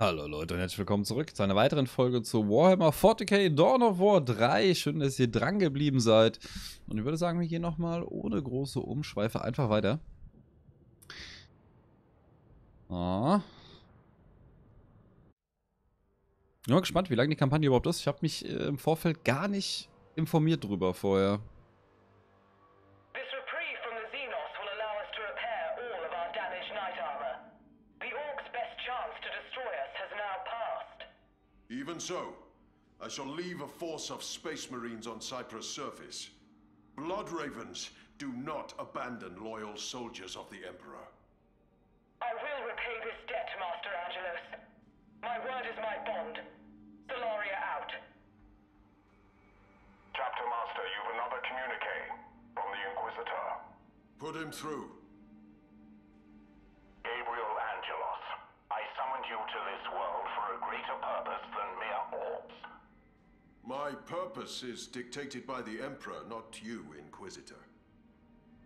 Hallo Leute und herzlich willkommen zurück zu einer weiteren Folge zu Warhammer 40k Dawn of War 3. Schön, dass ihr dran geblieben seid. Und ich würde sagen, wir gehen nochmal ohne große Umschweife einfach weiter. Ah. Ich bin mal gespannt, wie lange die Kampagne überhaupt ist. Ich habe mich äh, im Vorfeld gar nicht informiert drüber vorher. Even so, I shall leave a force of space marines on Cyprus' surface. Blood Ravens do not abandon loyal soldiers of the Emperor. I will repay this debt, Master Angelos. My word is my bond. Solaria out. Chapter Master, you've another communique from the Inquisitor. Put him through. Gabriel Angelos, I summoned you to this world for a greater purpose than mere orbs. My purpose is dictated by the Emperor, not you, Inquisitor.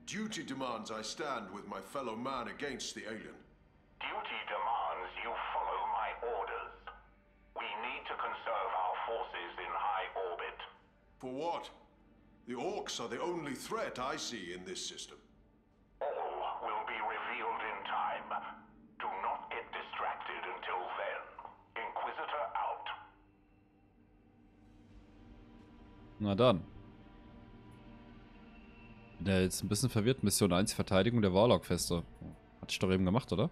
Duty demands I stand with my fellow man against the alien. Duty demands you follow my orders. We need to conserve our forces in high orbit. For what? The Orcs are the only threat I see in this system. Na dann. Bin ja jetzt ein bisschen verwirrt. Mission 1, Verteidigung der Warlock-Feste. Hatte ich doch eben gemacht, oder?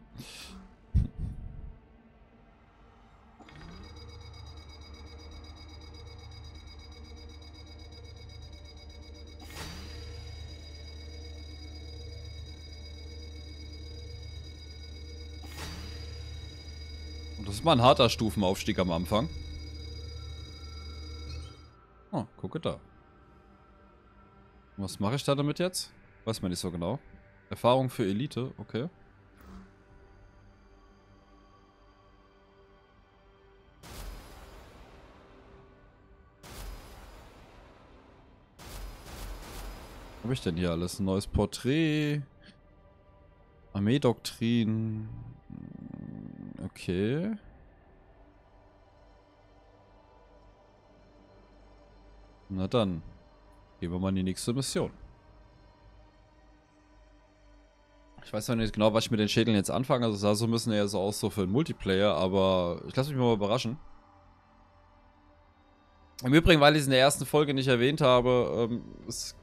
Das ist mal ein harter Stufenaufstieg am Anfang. Oh, gucke da. Was mache ich da damit jetzt? Weiß man nicht so genau. Erfahrung für Elite, okay. Was habe ich denn hier alles? Ein neues Porträt. Armeedoktrin. Okay. Na dann. Gehen wir mal in die nächste Mission. Ich weiß noch nicht genau, was ich mit den Schädeln jetzt anfange. Also sah so müssen ja so aus so für den Multiplayer, aber ich lasse mich mal überraschen. Im Übrigen, weil ich es in der ersten Folge nicht erwähnt habe, ähm, es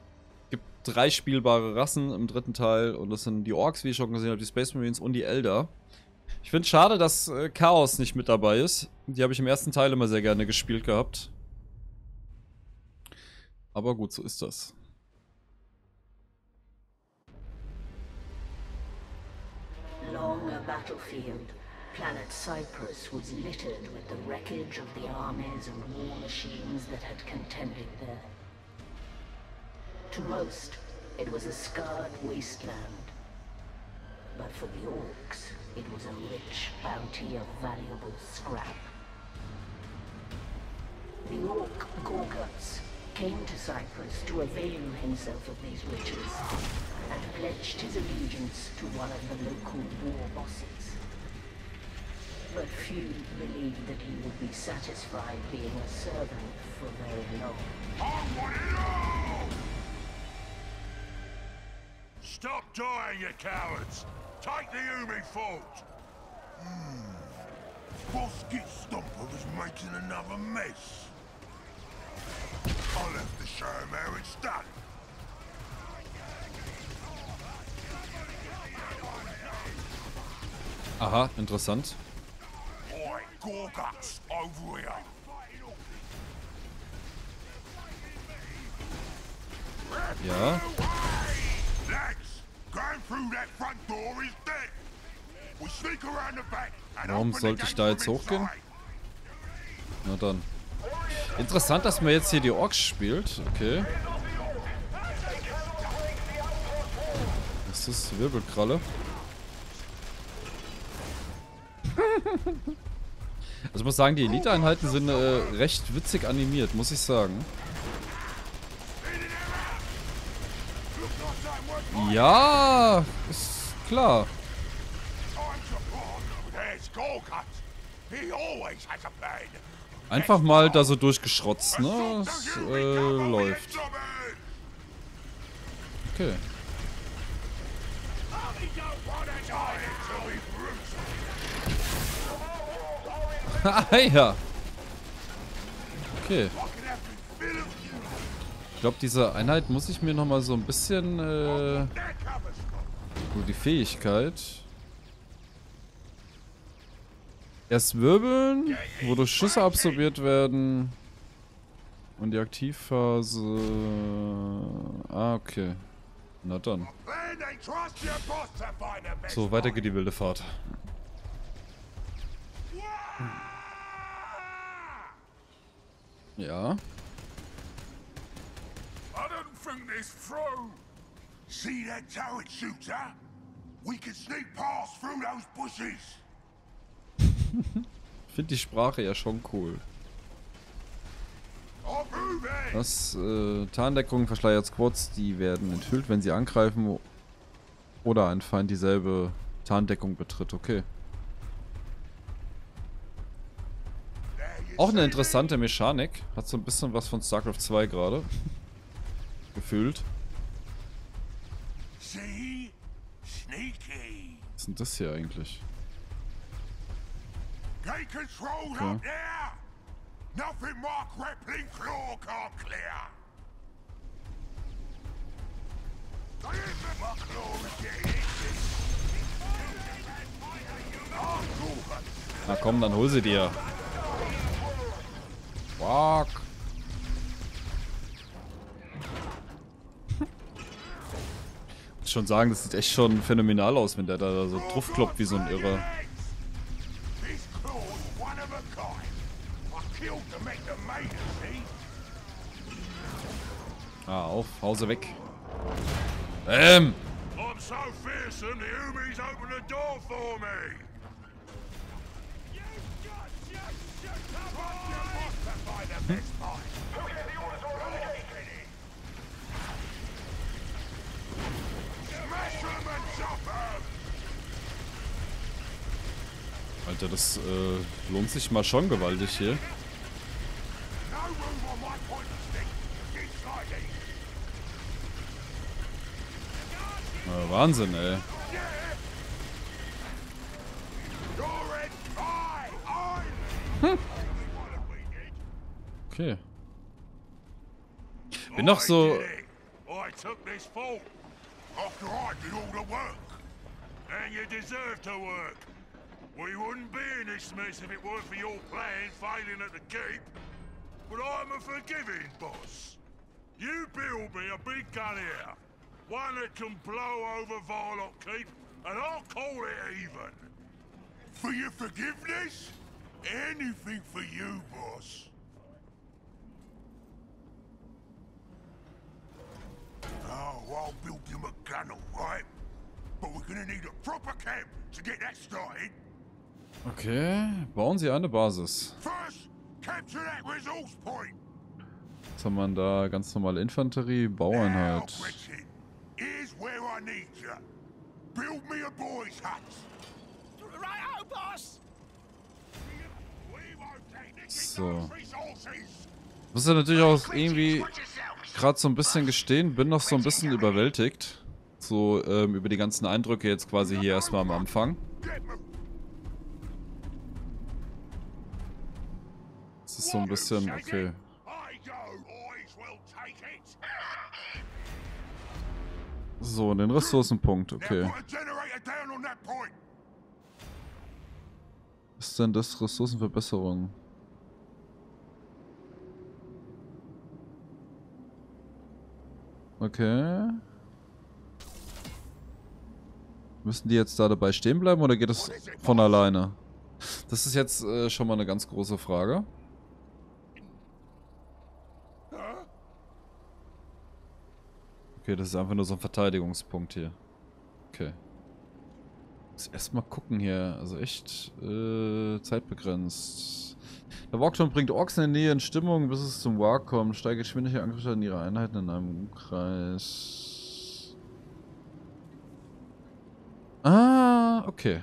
gibt drei spielbare Rassen im dritten Teil und das sind die Orks, wie ich schon gesehen habe, die Space Marines und die Elder. Ich finde es schade, dass äh, Chaos nicht mit dabei ist. Die habe ich im ersten Teil immer sehr gerne gespielt gehabt. Aber gut, so ist das. Long a battlefield, planet Cyprus was littered with the wreckage of the armies and war machines that had contended there. To most, it was a scarred wasteland. But for the orcs, it was a rich bounty of valuable scrap. The orc Gorguts came to Cyprus to avail himself of these riches and pledged his allegiance to one of the local war bosses. But few believed that he would be satisfied being a servant for very long. Stop dying, you cowards! Take the Umi fort! Hmm. Stomper was making another mess. To show him how it's done. Aha, interessant. Oi, Gorguts, over here. Ja. The Warum the sollte ich da jetzt hochgehen? Na dann. Interessant, dass man jetzt hier die Orks spielt. Okay. Was ist das? Wirbelkralle. Also ich muss sagen, die Elite-Einheiten sind äh, recht witzig animiert, muss ich sagen. Ja, ist klar. Einfach mal da so durchgeschrotzt, ne? Es äh, läuft. Okay. Ah ja. Okay. Ich glaube, diese Einheit muss ich mir nochmal so ein bisschen... Äh, die Fähigkeit. Erst wirbeln, wodurch Schüsse absorbiert werden. Und die Aktivphase... Ah, okay. Na dann. So, weiter geht die wilde Fahrt. Ja. I don't think this through. See that turret shooter? We can sneak past through those bushes. Finde die Sprache ja schon cool. Das, äh, Tarndeckung verschleiert Squads, die werden enthüllt, wenn sie angreifen oder ein Feind dieselbe Tarndeckung betritt. Okay. Auch eine interessante Mechanik. Hat so ein bisschen was von StarCraft 2 gerade. Gefühlt. Was ist denn das hier eigentlich? Cool. Na komm, dann hol sie dir. Fuck. Muss schon sagen, das sieht echt schon phänomenal aus, wenn der da so drauf kloppt wie so ein Irrer. This claw's one of a kind. I killed to make the maiden, see? Ah, auf, Hause weg. Ähm. I'm so fearsome, the Umis open the door for me. Smash Alter, das äh, lohnt sich mal schon gewaltig hier. These. Äh, Wahnsinn, ey. Okay. Bin noch so... Fault. After I did all the work. And you deserve to work. We wouldn't be in this mess if it weren't for your plan failing at the keep. But I'm a forgiving boss. You build me a big gun here. One that can blow over Varlock Keep, and I'll call it even. For your forgiveness? Anything for you, boss. Oh, I'll build him a gun, all right? But we're gonna need a proper camp to get that started. Okay, bauen Sie eine Basis. First, capture that resource point. Was haben wir denn da? Ganz normale Infanterie, take this So. Muss ja natürlich auch irgendwie gerade so ein bisschen gestehen, bin noch so ein bisschen überwältigt. So ähm, über die ganzen Eindrücke jetzt quasi hier erstmal am Anfang. Ist so ein bisschen, okay. So, den Ressourcenpunkt, okay. ist denn das? Ressourcenverbesserung? Okay. Müssen die jetzt da dabei stehen bleiben oder geht das von alleine? Das ist jetzt äh, schon mal eine ganz große Frage. Okay, das ist einfach nur so ein Verteidigungspunkt hier. Okay. Muss erstmal gucken hier. Also echt äh, zeitbegrenzt. Der Walkturm bringt Orks in der Nähe in Stimmung, bis es zum Walk kommt. Steigert Geschwindigkeit Angriffe in ihre Einheiten in einem Umkreis. Ah, okay.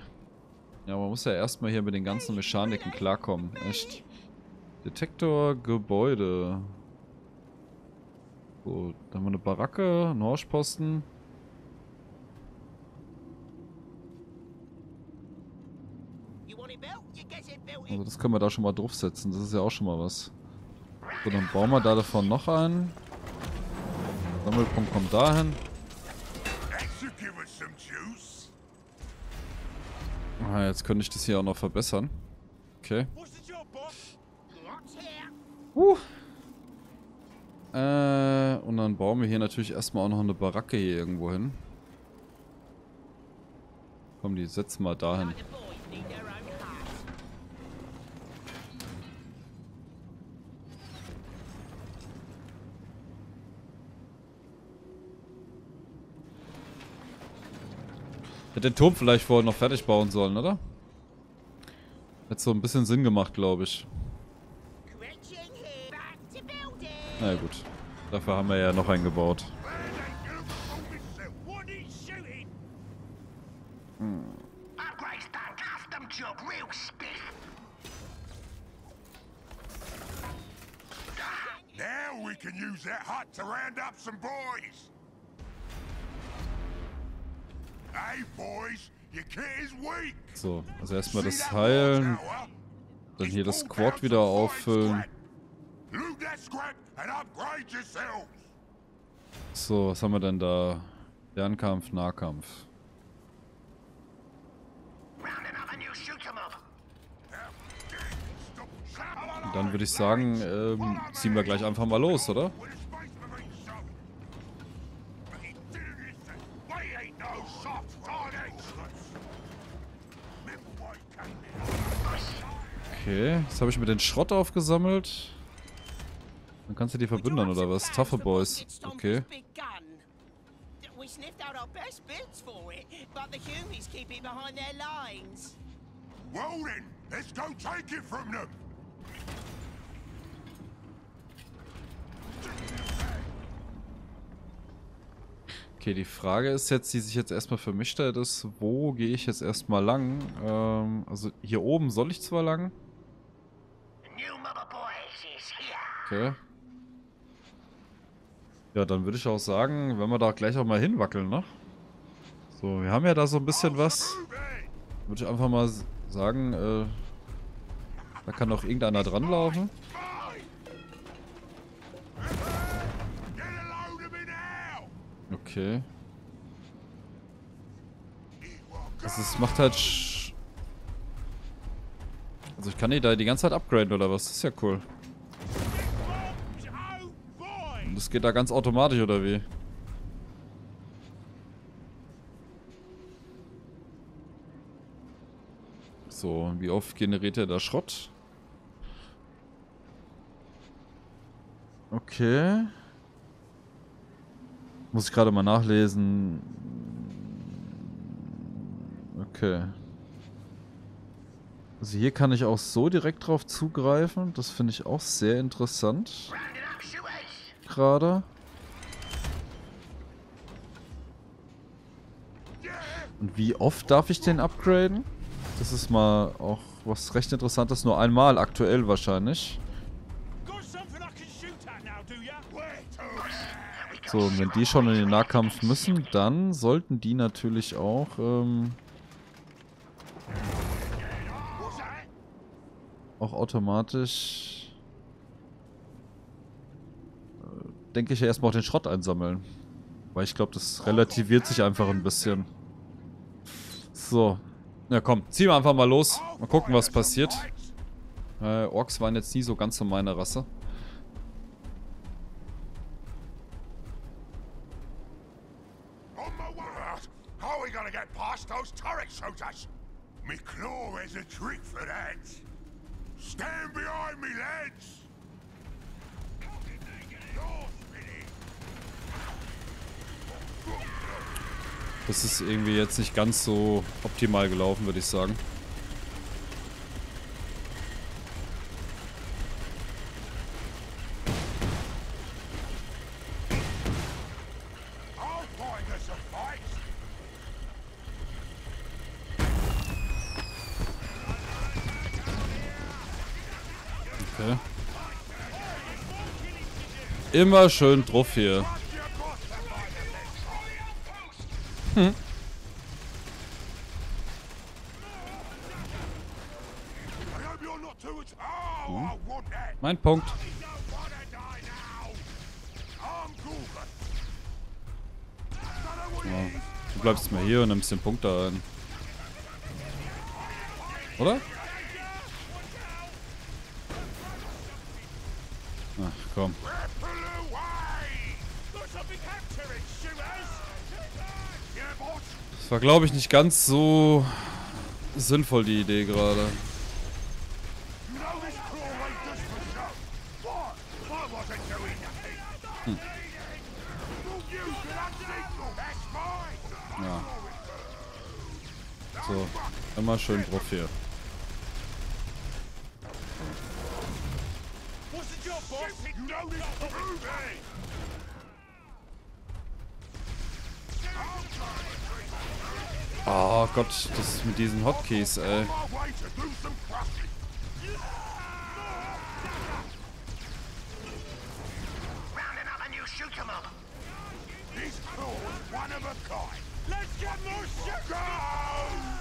Ja, man muss ja erstmal hier mit den ganzen Mechaniken klarkommen. Echt. Detektor, Gebäude. So, dann haben wir eine Baracke, einen Horschposten. Also das können wir da schon mal draufsetzen. Das ist ja auch schon mal was. So, dann bauen wir da davon noch einen. Sammelpunkt kommt dahin. Ah, jetzt könnte ich das hier auch noch verbessern. Okay. Uh. Äh, und dann bauen wir hier natürlich erstmal auch noch eine Baracke hier irgendwo hin. Komm, die setzen wir dahin. Hätte den Turm vielleicht vorher noch fertig bauen sollen, oder? Hätte so ein bisschen Sinn gemacht, glaube ich. Na ja, gut. Dafür haben wir ja noch einen gebaut. Now we can use that hut to round up some boys. Weak. So, also erstmal das heilen. Dann hier das Quad wieder auffüllen. So, was haben wir denn da? Fernkampf, Nahkampf. Dann würde ich sagen, ähm, ziehen wir gleich einfach mal los, oder? Okay, jetzt habe ich mir den Schrott aufgesammelt. Dann kannst du die verbündern, oder was? Tougher Boys. Okay. Big gun. We sniffed out our best bits for it, but the humies keep it behind their lines. Well then, let's go take it from them. Okay, die Frage ist jetzt, die sich jetzt erstmal für mich stellt, ist, wo gehe ich jetzt erstmal lang? Ähm, also hier oben soll ich zwar lang. Okay. Ja, dann würde ich auch sagen, wenn wir da gleich auch mal hinwackeln, ne? So, wir haben ja da so ein bisschen was. Würde ich einfach mal sagen, äh, da kann doch irgendeiner dranlaufen. Okay. Also es macht halt... Also ich kann die da die ganze Zeit upgraden oder was? Das ist ja cool. Oh boy! Und das geht da ganz automatisch oder wie? So, wie oft generiert er da Schrott? Okay. Muss ich gerade mal nachlesen. Okay. Also hier kann ich auch so direkt drauf zugreifen. Das finde ich auch sehr interessant. Gerade. Und wie oft darf ich den upgraden? Das ist mal auch was recht interessantes. Nur einmal aktuell wahrscheinlich. So, und wenn die schon in den Nahkampf müssen, dann sollten die natürlich auch, ähm, auch automatisch, denke ich erstmal auch den Schrott einsammeln. Weil ich glaube, das relativiert sich einfach ein bisschen. So. Ja komm, ziehen wir einfach mal los. Mal gucken, was passiert. Äh, Orks waren jetzt nie so ganz so meine Rasse. jetzt nicht ganz so optimal gelaufen, würde ich sagen. Immer schön drauf hier. What it is. Du bleibst mal hier und nimmst den Punkt da ein. Oder? Ach, komm. Das war, glaube ich, nicht ganz so sinnvoll, die Idee gerade. So, immer schön drauf hier. Oh Gott, das mit diesen Hotkeys, ey. Let's get more shit.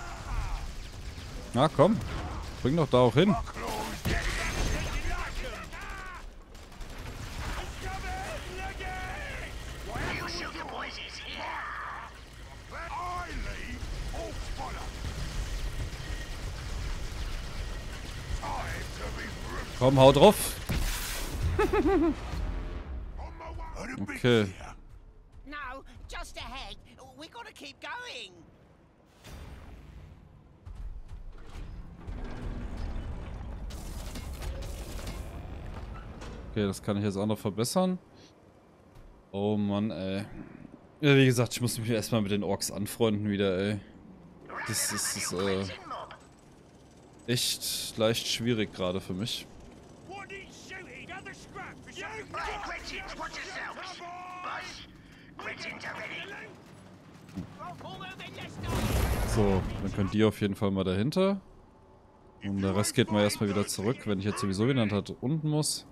Na komm, bring doch da auch hin. Komm, hau drauf. Okay. here. No, just ahead. We gotta keep going. Okay, das kann ich jetzt auch noch verbessern. Oh Mann, ey. Ja, wie gesagt, ich muss mich erstmal mit den Orks anfreunden wieder, ey. Das ist, ist äh, echt leicht schwierig gerade für mich. So, dann können die auf jeden Fall mal dahinter. Und der Rest geht mal erstmal wieder zurück, wenn ich jetzt sowieso wieder unten muss.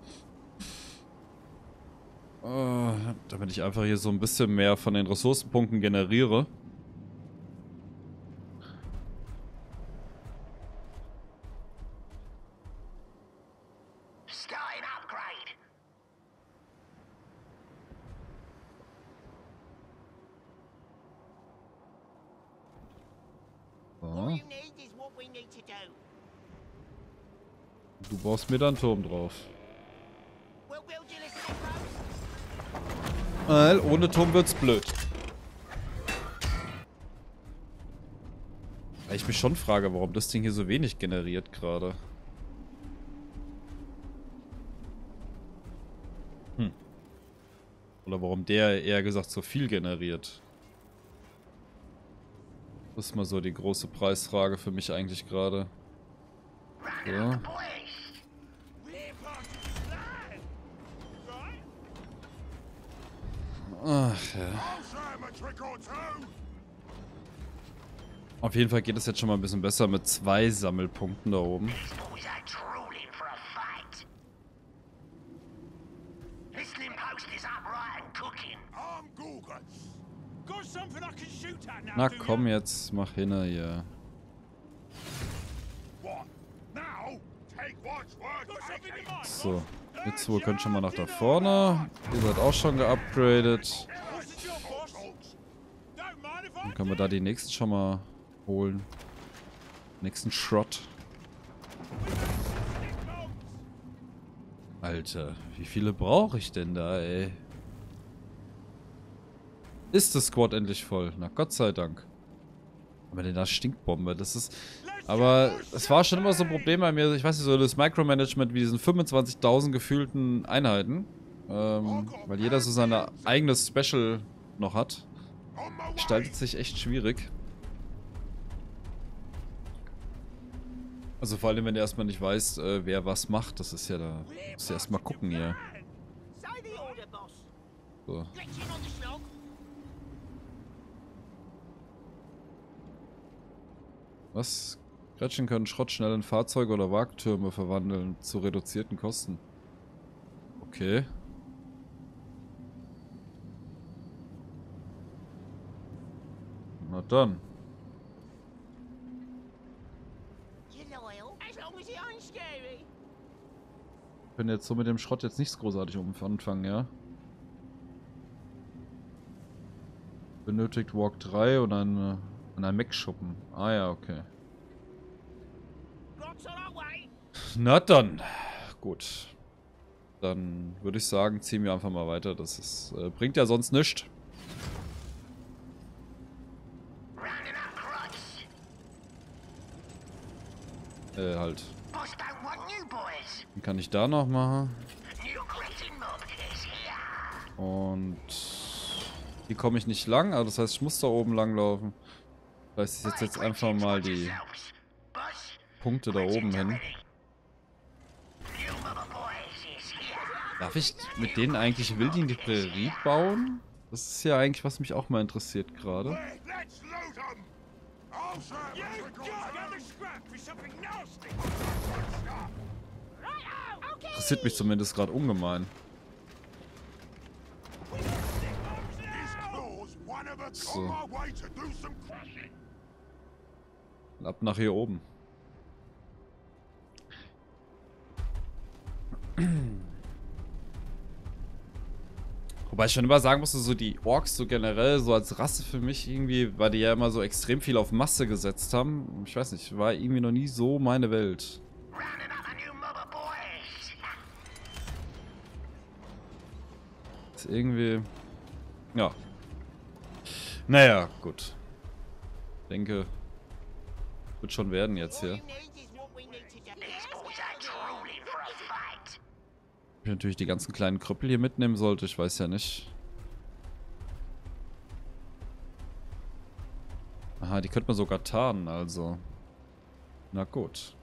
Äh, damit ich einfach hier so ein bisschen mehr von den Ressourcenpunkten generiere. So. Do. Du baust mir da einen Turm drauf. We'll build you this post. Weil ohne Turm wird's blöd. Weil Ich mich schon frage, warum das Ding hier so wenig generiert gerade. Hm. Oder warum der eher gesagt so viel generiert. Das ist mal so die große Preisfrage für mich eigentlich gerade. So. We're Boys, part of this land. Right? Ach ja. Auf jeden Fall geht es jetzt schon mal ein bisschen besser mit zwei Sammelpunkten da oben. Na komm jetzt, mach hin hier. So, jetzt wohl könnt schon mal nach da vorne. Ihr seid auch schon geupgradet. Dann können wir da die nächsten schon mal holen. Nächsten Schrott. Alter, wie viele brauche ich denn da, ey? Ist das Squad endlich voll? Na Gott sei Dank. Aber denn da Stinkbombe, das ist... Aber es war schon immer so ein Problem bei mir, ich weiß nicht, so das Micromanagement wie diesen 25.000 gefühlten Einheiten. Ähm, weil jeder so seine eigenes Special noch hat. Gestaltet sich echt schwierig. Also vor allem, wenn du erstmal nicht weißt, äh, wer was macht. Das ist ja da... Musst du erstmal gucken hier. So. Was? Rädchen können Schrott schnell in Fahrzeuge oder Wagtürme verwandeln, zu reduzierten Kosten. Okay. Na dann. Ich bin jetzt so mit dem Schrott jetzt nichts großartig anfangen, ja? Benötigt Walk 3 und eine, äh, ein Mech-Schuppen. Ah ja, okay. Na dann. Gut. Dann würde ich sagen, ziehen wir einfach mal weiter. Das ist, äh, bringt ja sonst nichts. Äh, halt. Wie kann ich da noch machen? Und hier komme ich nicht lang. Also das heißt, ich muss da oben lang laufen. Das heißt, ich setze jetzt einfach mal die Punkte da oben hin. Darf ich mit denen eigentlich wild in die Prärie bauen? Das ist ja eigentlich, was mich auch mal interessiert gerade. Interessiert mich zumindest gerade ungemein. So. Und ab nach hier oben. Wobei ich schon immer sagen musste, so die Orks so generell, so als Rasse für mich irgendwie, weil die ja immer so extrem viel auf Masse gesetzt haben. Ich weiß nicht, war irgendwie noch nie so meine Welt. Ist irgendwie. Ja. Naja, gut. Denke. Wird schon werden jetzt hier. Ich natürlich die ganzen kleinen Krüppel hier mitnehmen sollte, ich weiß ja nicht. Aha, die könnte man sogar tarnen, also. Na gut.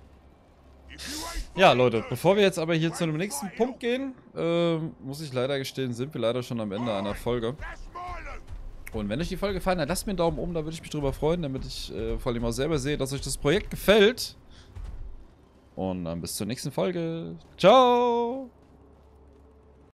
Ja, Leute, bevor wir jetzt aber hier zu einem nächsten Punkt gehen, äh, muss ich leider gestehen, sind wir leider schon am Ende einer Folge. Und wenn euch die Folge gefallen hat, lasst mir einen Daumen oben, da würde ich mich drüber freuen, damit ich äh, vor allem auch selber sehe, dass euch das Projekt gefällt. Und dann bis zur nächsten Folge. Ciao!